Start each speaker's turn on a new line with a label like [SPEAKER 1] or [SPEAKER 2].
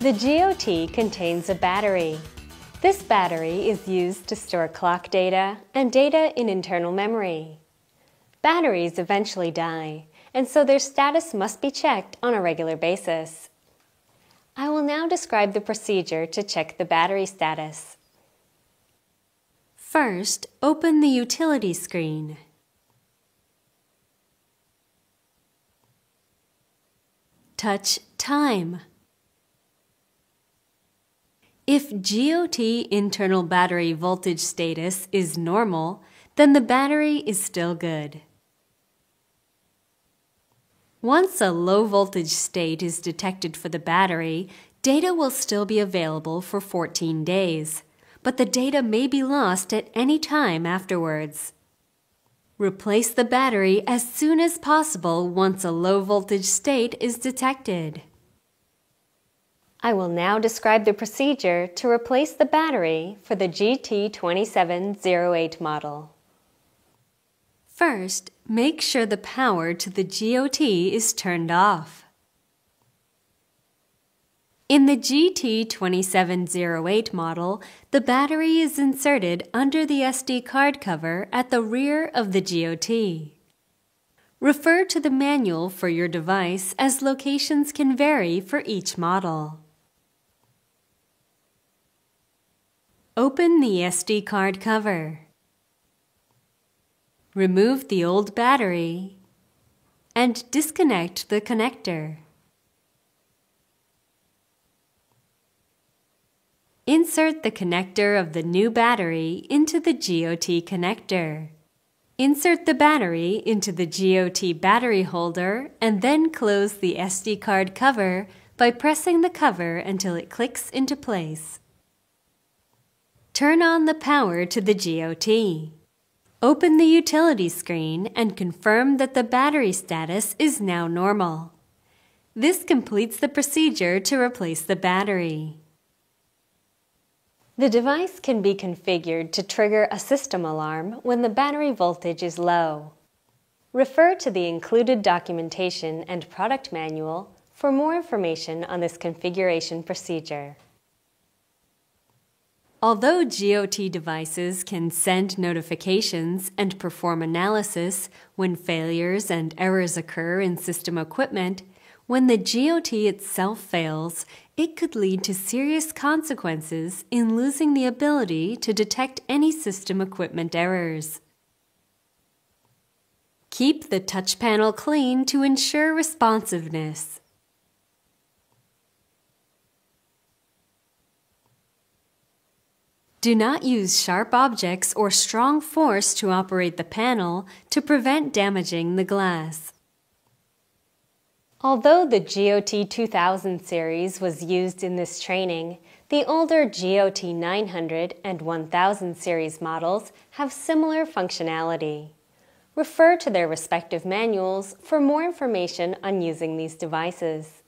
[SPEAKER 1] The GOT contains a battery. This battery is used to store clock data and data in internal memory. Batteries eventually die, and so their status must be checked on a regular basis. I will now describe the procedure to check the battery status. First, open the utility screen. Touch Time. If GOT internal battery voltage status is normal, then the battery is still good. Once a low voltage state is detected for the battery, data will still be available for 14 days, but the data may be lost at any time afterwards. Replace the battery as soon as possible once a low voltage state is detected. I will now describe the procedure to replace the battery for the GT2708 model. First, make sure the power to the GOT is turned off. In the GT2708 model, the battery is inserted under the SD card cover at the rear of the GOT. Refer to the manual for your device as locations can vary for each model. Open the SD card cover. Remove the old battery and disconnect the connector. Insert the connector of the new battery into the GOT connector. Insert the battery into the GOT battery holder and then close the SD card cover by pressing the cover until it clicks into place. Turn on the power to the GOT. Open the utility screen and confirm that the battery status is now normal. This completes the procedure to replace the battery. The device can be configured to trigger a system alarm when the battery voltage is low. Refer to the included documentation and product manual for more information on this configuration procedure. Although GOT devices can send notifications and perform analysis when failures and errors occur in system equipment, when the GOT itself fails, it could lead to serious consequences in losing the ability to detect any system equipment errors. Keep the touch panel clean to ensure responsiveness. Do not use sharp objects or strong force to operate the panel to prevent damaging the glass. Although the GOT 2000 series was used in this training, the older GOT 900 and 1000 series models have similar functionality. Refer to their respective manuals for more information on using these devices.